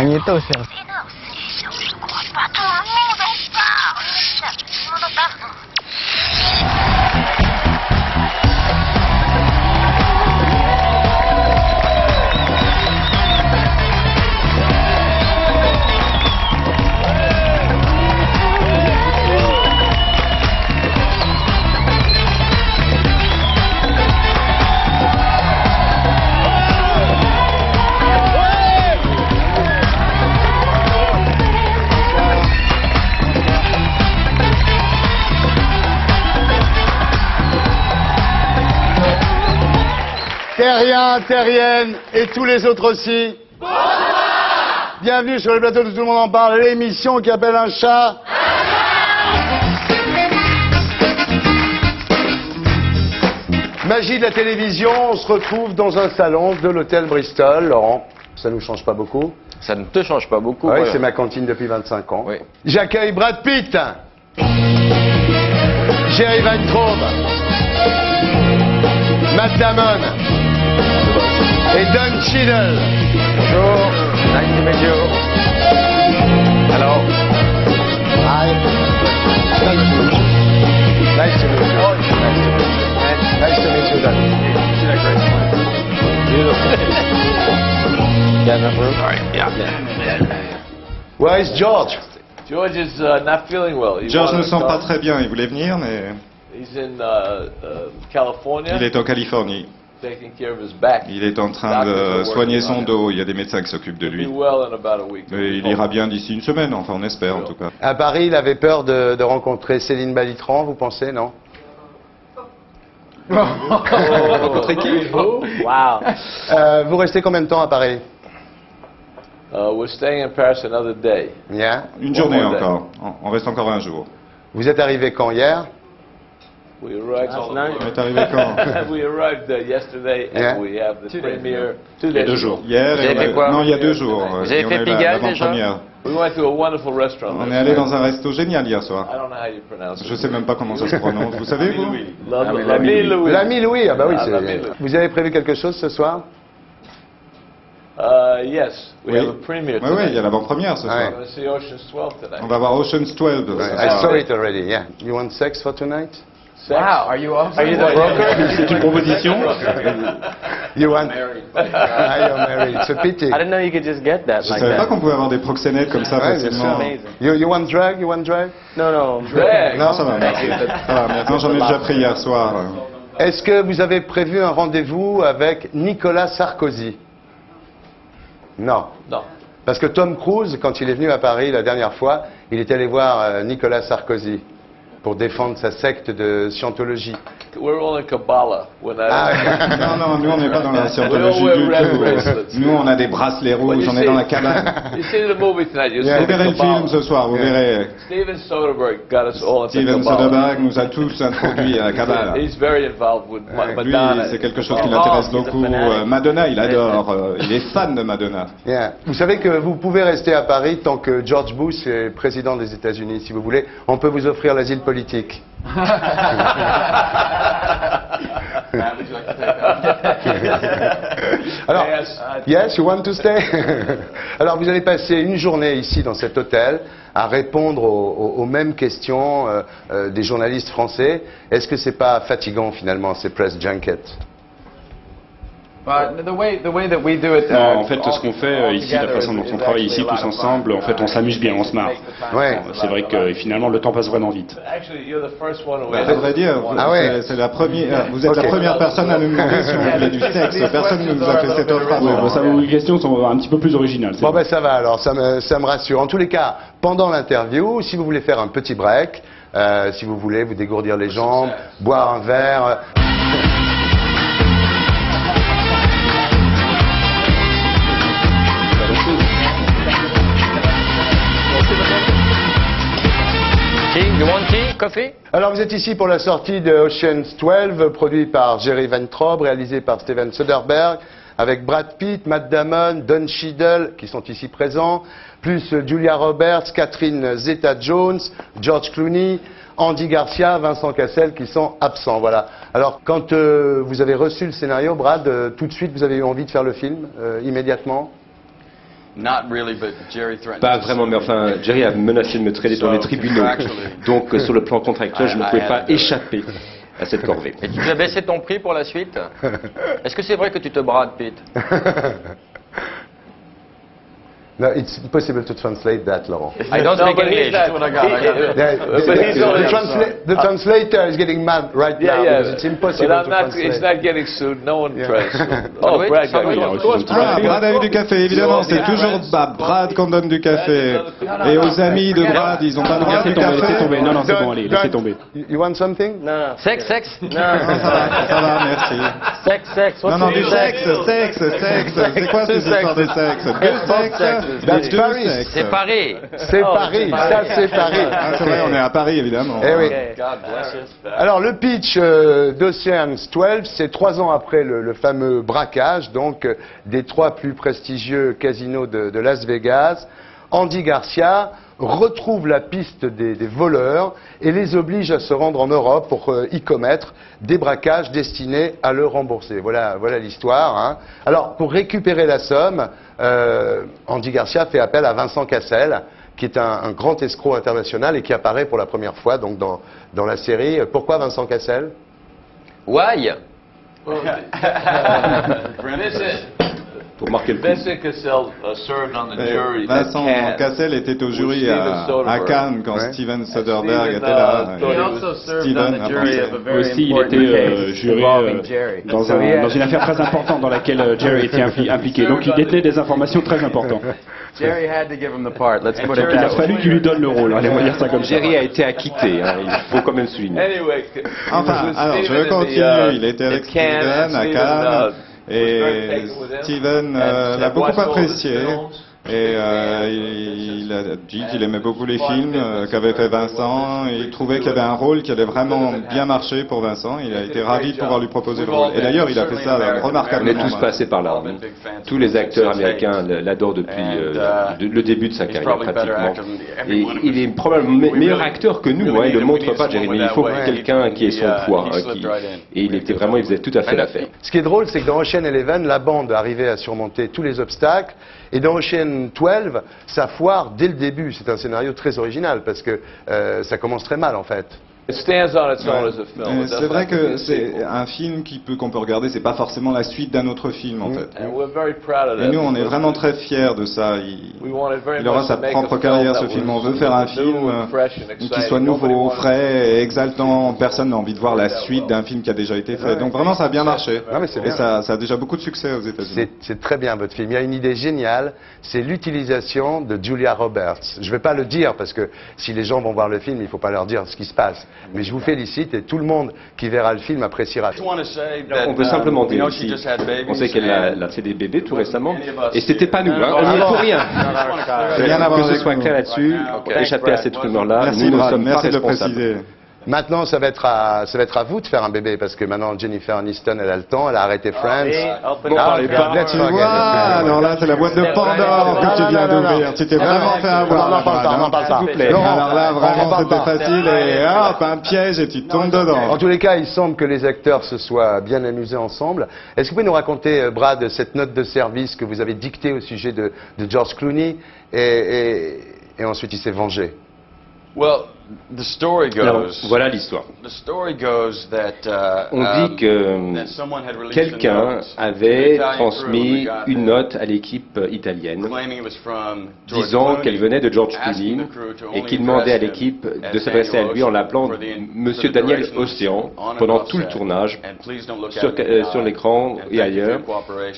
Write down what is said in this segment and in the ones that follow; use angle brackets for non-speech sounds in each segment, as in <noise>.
radio euh, Magnéto, c'est un- Terriens, terriennes et tous les autres aussi. Bienvenue sur le plateau de Tout le monde en parle, l'émission qui appelle un chat. Magie de la télévision, on se retrouve dans un salon de l'hôtel Bristol. Laurent, ça nous change pas beaucoup. Ça ne te change pas beaucoup. Oui, voilà. c'est ma cantine depuis 25 ans. Oui. J'accueille Brad Pitt, Jerry Weintraub, Matt Damon et Don Cheadle. Bonjour. Nice to meet you. Hello. Hi. Nice to meet you. Nice to meet you. Nice to meet you, Don. Got enough room? All right. Yeah. Where is George? George is uh, not feeling well. He George ne sent pas très bien, il voulait venir, mais He's in uh, uh, California il est en Californie. Taking care of his back. Il est en train de soigner son dos, il y a des médecins qui s'occupent de lui. well in about a week. Mais il ira bien d'ici une semaine, enfin on espère en tout cas. À Paris, il avait peur de, de rencontrer Céline Balitran, vous pensez, non? <laughs> Rencontrer qui Wow. <laughs> Euh, Vous restez combien de temps à Paris? Uh, we're staying in Paris another day. Yeah. Une journée One more day. encore, on reste encore un jour. Vous êtes arrivé quand hier? We arrived. On est arrivé quand? <laughs> We arrived uh, yesterday, and Yeah. we have the premiere two Il y a days deux ago. jours. Hier, Vous et avez on a- fait quoi? Non il y a deux jours. Vous avez fait Pigalle. We went to a wonderful restaurant. On est allé dans un resto génial hier soir. I don't know how you pronounce it. Je sais même pas comment ça se prononce. Vous savez vous? La- mais la- l'ami la- Louis. L'ami Louis, ah bah oui. Ah, c'est-. Vous avez prévu quelque chose ce soir? Uh, yes, we Oui. have a premiere Oui, oui, il y a l'avant-première ce soir. We're going to see Ocean's 12 tonight. On va voir Ocean's 12 ce I soir. saw it already, yeah. You want sex for tonight? Sex? Wow. Are you also? Are you the broker? C'est <laughs> une proposition? You want... Ah, you're married. It's a pity. I didn't know you could just get that Je like savais pas that. qu'on pouvait avoir des proxénètes comme ça Ouais, facilement. You, you want drug? You want drug? No, no. Drag. Non, ça va, merci. Ça va, maintenant j'en ai déjà pris hier soir. Est-ce que vous avez prévu un rendez-vous avec Nicolas Sarkozy? Non. Non. Parce que Tom Cruise, quand il est venu à Paris la dernière fois, il est allé voir euh, Nicolas Sarkozy pour défendre sa secte de scientologie. We're all in Kabbalah. We're not Ah, <laughs> Non, non, nous on n'est pas dans la scientologie du tout. Nous on a des bracelets rouges, on est dans la cabane. <laughs> You see the movie tonight. You Yeah. Vous see verrez le film ce soir, vous verrez. Steven Soderbergh got us all into Steven Kabbalah. Soderbergh nous a tous <laughs> introduits à la cabane. He's very involved with Ma- Lui, Madonna. c'est quelque chose qui l'intéresse beaucoup. Euh, Madonna, il adore. euh, Il est fan de Madonna. Vous savez que vous pouvez rester à Paris tant que George Bush est président des États-Unis, si vous voulez. On peut vous offrir l'asile politique. <laughs> Alors, Yes. yes, you want to stay? <laughs> Alors, vous allez passer une journée ici dans cet hôtel à répondre aux, aux- aux mêmes questions euh, euh, des journalistes français. Est-ce que c'est pas fatigant finalement ces press junkets But the way the way that we do it. Non, uh, en fait, ce qu'on fait euh, ici, la façon dont on travaille ici tous ensemble, en fait, on s'amuse bien, on se marre. Ouais. C'est vrai que finalement, le temps passe vraiment vite. Actually, you're the first one who À asked vrai dire, vous, Ah ouais. c'est- la première, vous êtes la première personne à nous demander si on voulait du sexe. Personne ne nous a fait cette offre Ouais, bon, ça, vos questions sont un petit peu plus originales. Bon ben ça va alors, ça me, ça me rassure. En tous les cas, pendant l'interview, si vous voulez faire un petit break, euh, si vous voulez vous dégourdir les jambes, boire un verre. <laughs> Alors vous êtes ici pour la sortie de Ocean's 12, produit par Jerry Weintraub, réalisé par Steven Soderbergh, avec Brad Pitt, Matt Damon, Don Cheadle, qui sont ici présents, plus Julia Roberts, Catherine Zeta-Jones, George Clooney, Andy Garcia, Vincent Cassel, qui sont absents. Voilà. Alors quand euh, vous avez reçu le scénario, Brad, euh, tout de suite vous avez eu envie de faire le film, euh, immédiatement Not really, but Jerry threatened Pas vraiment, mais enfin, Jerry a menacé de me traîner dans les So, tribunaux. Donc, euh, sur le plan contractuel, je ne <laughs> pouvais pas échapper à cette corvée. Et tu as baissé ton prix pour la suite? <laughs> Est-ce que c'est vrai que tu te brades, Pete? <laughs> No, it's impossible to translate that, Laurent. I don't No, speak English. what I got. I got it. The, the- transla- the translator is getting mad right Yeah, now yeah. because it's impossible but I'm to not, translate. He's not getting sued. No one Yeah. <laughs> Ah Oh, oui, Brad Ah, Brad. Brad a eu du café, évidemment, c'est toujours bah, Brad qu'on donne du café. Et aux amis de Brad, ils n'ont pas le droit du tomber, laissez café. tomber. Non, non, c'est bon, allez, laissez tomber. You want something? Non, non. Sexe, sexe Non. <laughs> Ça va, merci. Sexe, sexe. Non, non, du sexe, sexe, sexe. C'est quoi ces histoires de sexe? Deux sexes, That's Paris. C'est Paris. C'est Paris, ça c'est Paris. Ah, c'est vrai, on est à Paris, évidemment. Eh oui. Alors le pitch euh, d'Ocean's 12, c'est trois ans après le, le fameux braquage, donc euh, des trois plus prestigieux casinos de, de Las Vegas. Andy Garcia retrouve la piste des, des voleurs et les oblige à se rendre en Europe pour euh, y commettre des braquages destinés à le rembourser. Voilà, voilà l'histoire. hein. Alors pour récupérer la somme, euh, Andy Garcia fait appel à Vincent Cassel qui est un, un grand escroc international et qui apparaît pour la première fois donc dans, dans la série. Pourquoi Vincent Cassel? Why? <laughs> Pour marquer le coup. Vincent Cassell uh, served on the Et jury at Vincent Cannes. Cassel était au jury à, à. Cannes quand Ouais. Steven Soderbergh était là. uh, Steven Aussi, il était euh, case juré involving euh, Jerry. dans, un- dans une affaire très importante dans laquelle euh, Jerry était impli- impliqué. Donc il détenait des informations très importantes. <laughs> Jerry had to give him the part. Let's put it il a fallu qu'il lui donne le rôle. Allez, on va dire ça comme ça. Jerry a été acquitté, hein, il faut quand même souligner. Anyway, Enfin, alors je Steven at the, continue. uh, Il était avec Cannes, and Steven à Cannes. Et Steven euh, l'a beaucoup apprécié. Et euh, il, il a dit qu'il aimait beaucoup les films euh, qu'avait fait Vincent. Et il trouvait qu'il y avait un rôle qui allait vraiment bien marcher pour Vincent. Il a été ravi de pouvoir lui proposer le rôle. Et d'ailleurs, il a fait ça On est remarquablement. tous passés par là. hein. Tous les acteurs américains l'adorent depuis euh, le début de sa carrière pratiquement. Et il est probablement me- meilleur acteur que nous. Hein, il ne le montre pas, Jeremy. Il faut quelqu'un qui ait son poids. hein, qui- et il était vraiment, il faisait tout à fait l'affaire. Ce qui est drôle, c'est que dans Ocean Eleven, la bande arrivait à surmonter tous les obstacles. Et dans Ocean 12, ça foire dès le début. C'est un scénario très original parce que euh, ça commence très mal en fait. It stands on its own Ouais. as a film. It C'est vrai que a c'est sequel. un film qui peut qu'on peut regarder. C'est pas forcément la suite d'un autre film en fait. And we're very proud of that. Et nous, on est vraiment très fiers de ça. Il, aura sa to make propre carrière, that ce film. On veut faire un new film and euh, qui soit nouveau, frais et exaltant. Personne n'a envie de voir la suite d'un film qui a déjà été fait. Donc vraiment, ça a bien marché. Et ça, ça a déjà beaucoup de succès aux États-Unis. C'est c'est très bien votre film. Il y a une idée géniale, c'est l'utilisation de Julia Roberts. Je ne vais pas le dire parce que si les gens vont voir le film, il ne faut pas leur dire ce qui se passe. Mais je vous félicite et tout le monde qui verra le film appréciera. On peut simplement dire ici, on sait qu'elle a, a fait des bébés tout récemment, et c'était pas nous, hein, on n'y est pour rien. Que ce soit clair là-dessus, échapper à cette rumeur-là, Merci nous ne sommes pas merci de le responsables. Maintenant, ça va, être à, ça va être à vous de faire un bébé parce que maintenant Jennifer Aniston, elle a le temps, elle a arrêté Friends. Bon, Ah, pas. let's Tu vois, it. alors là, c'est la boîte de Pandore que tu viens Non, non, non, d'ouvrir. non. Tu t'es vraiment fait Non, avoir. non, parle pas, non, hein. parle pas. Alors là, on vraiment, c'était facile et hop, un piège et tu tombes En dedans. tous les cas, il semble que les acteurs se soient bien amusés ensemble. Est-ce que vous pouvez nous raconter, euh, Brad, cette note de service que vous avez dictée au sujet de, de George Clooney et, et- et ensuite il s'est vengé? Well, the story Alors, goes. voilà l'histoire. Uh, On um, dit que that someone had released a quelqu'un avait transmis une note à l'équipe italienne disant qu'elle venait de George Clooney et only qui demandait à l'équipe de s'adresser à lui en l'appelant Monsieur Daniel Océan pendant tout le tournage sur, euh, sur l'écran et ailleurs.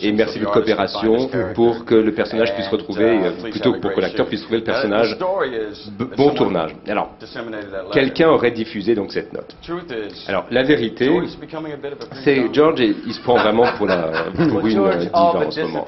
Et merci de votre coopération pour que le personnage puisse retrouver, uh, euh, plutôt pour que l'acteur puisse trouver le Uh, personnage bon tournage. Alors. Quelqu'un aurait diffusé donc cette note. Alors, la vérité, c'est. George, il se prend vraiment pour, la, pour une euh, diva en ce moment.